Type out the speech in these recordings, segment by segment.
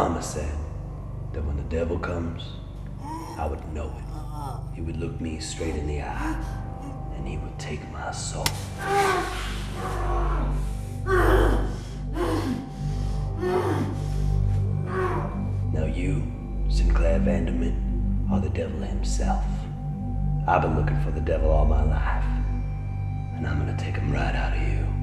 Mama said that when the devil comes, I would know it. He would look me straight in the eye, and he would take my soul. Now you, Sinclair Vanderman, are the devil himself. I've been looking for the devil all my life, and I'm gonna take him right out of you.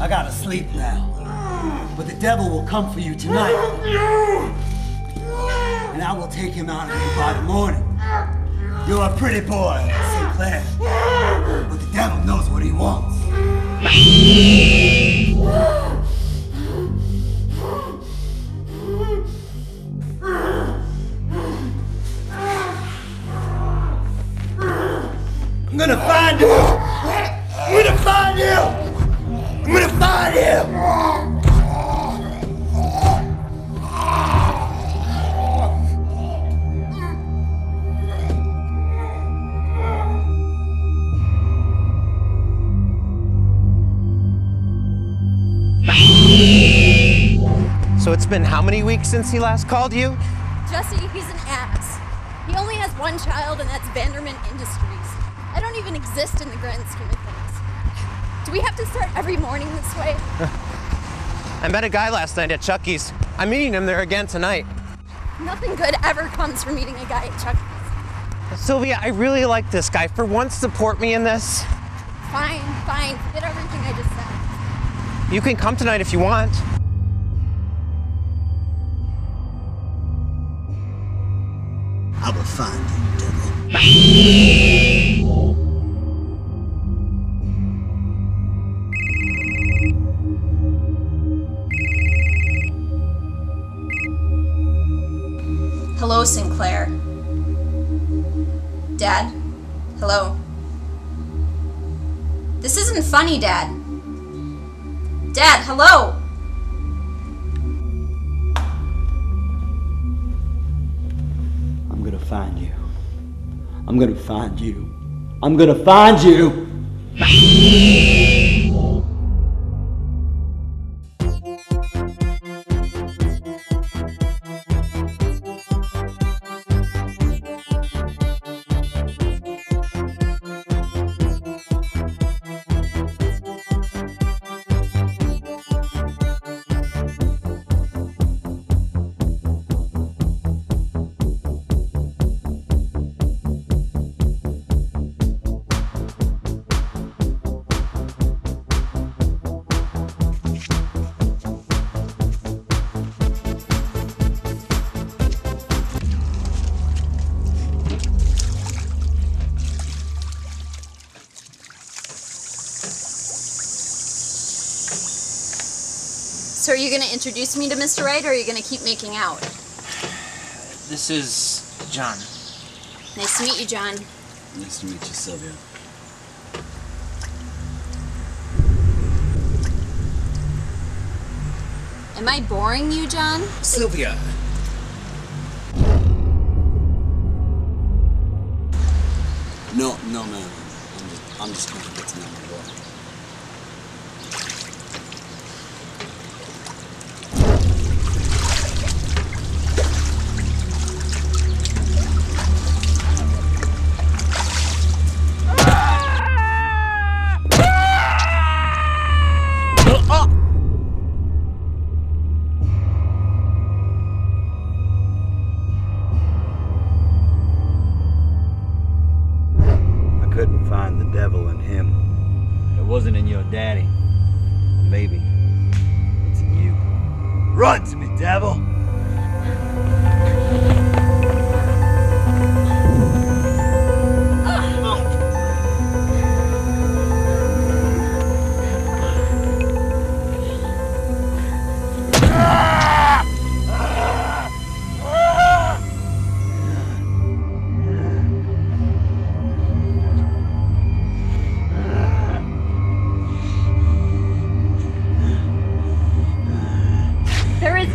I gotta sleep now. But the devil will come for you tonight. And I will take him out of you by the morning. You're a pretty boy, Sinclair. But the devil knows what he wants. I'm gonna find you! I'm gonna find you! I'm gonna find you! So it's been how many weeks since he last called you? Jesse, he's an ass. He only has one child, and that's Vanderman Industries. I don't even exist in the grand scheme of things. Do we have to start every morning this way? I met a guy last night at Chucky's. I'm meeting him there again tonight. Nothing good ever comes from meeting a guy at Chucky's. Sylvia, I really like this guy. For once, support me in this. Fine, fine. Forget everything I just said. You can come tonight if you want. I will find you, devil. Hello, Sinclair. Dad? Hello. This isn't funny, Dad. Dad, hello! I'm gonna find you. I'm gonna find you. I'm gonna find you! So are you gonna introduce me to Mr. Wright, or are you gonna keep making out? This is John. Nice to meet you, John. Nice to meet you, Sylvia. Am I boring you, John? Sylvia. No, no, no. I'm just, I'm just trying to get to know couldn't find the devil in him. It wasn't in your daddy. Maybe it's in you. Run to me, devil!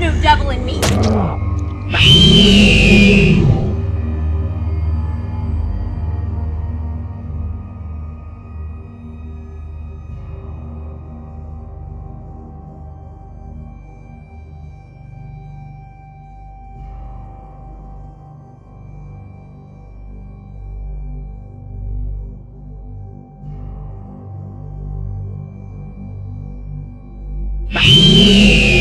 no devil in me. Yeah.